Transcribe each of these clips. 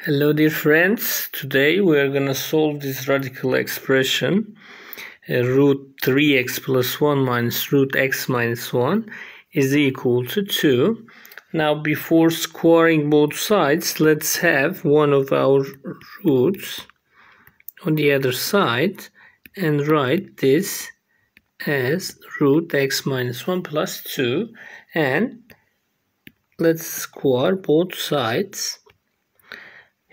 Hello dear friends, today we are going to solve this radical expression uh, root 3x plus 1 minus root x minus 1 is equal to 2. Now before squaring both sides, let's have one of our roots on the other side and write this as root x minus 1 plus 2 and let's square both sides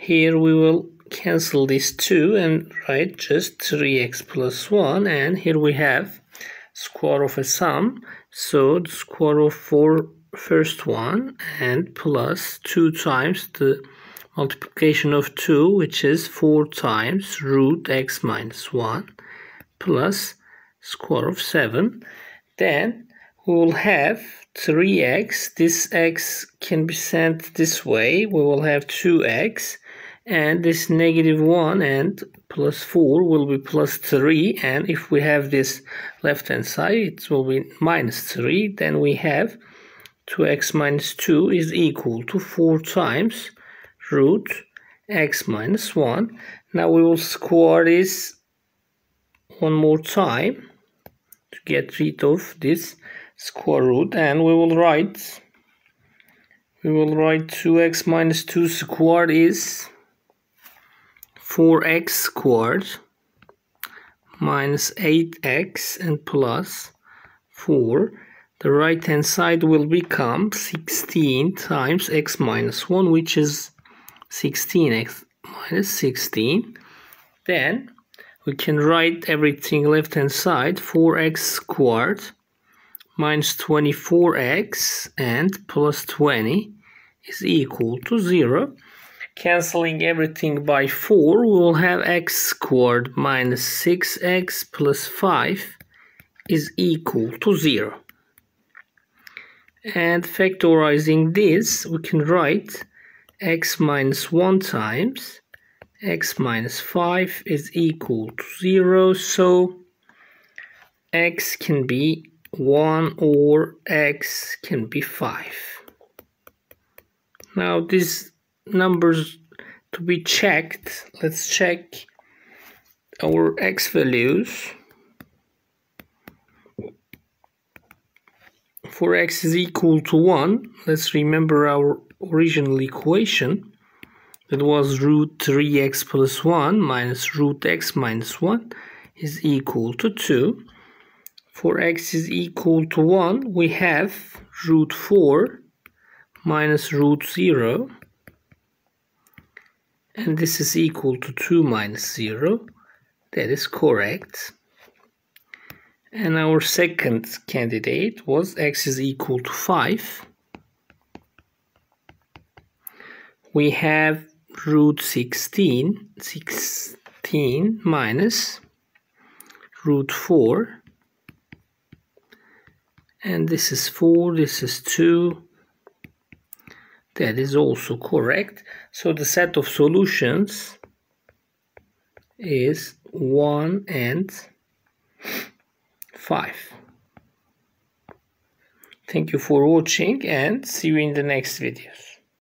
here we will cancel these two and write just 3x plus 1 and here we have square of a sum. So the square of four first one and plus 2 times the multiplication of 2 which is 4 times root x minus 1 plus square of 7 then we will have 3x this x can be sent this way. We will have 2x and this negative 1 and plus 4 will be plus 3 and if we have this left hand side it will be minus 3 then we have 2x minus 2 is equal to 4 times root x minus 1 now we will square this one more time to get rid of this square root. And we will write we will write 2x minus 2 squared is 4x squared minus 8x and plus 4 the right hand side will become 16 times x minus 1 which is 16x minus 16 then we can write everything left hand side 4x squared minus 24x and plus 20 is equal to 0 Cancelling everything by 4, we will have x squared minus 6x plus 5 is equal to 0. And factorizing this, we can write x minus 1 times x minus 5 is equal to 0. So x can be 1 or x can be 5. Now these numbers to be checked let's check our x values. For x is equal to 1 let's remember our original equation. That was root 3x plus 1 minus root x minus 1 is equal to 2 for x is equal to 1 we have root 4 minus root 0 and this is equal to 2 minus 0 that is correct. And our second candidate was x is equal to 5 we have root 16 16 minus root 4 and this is 4 this is 2 that is also correct. So the set of solutions is 1 and 5. Thank you for watching and see you in the next videos.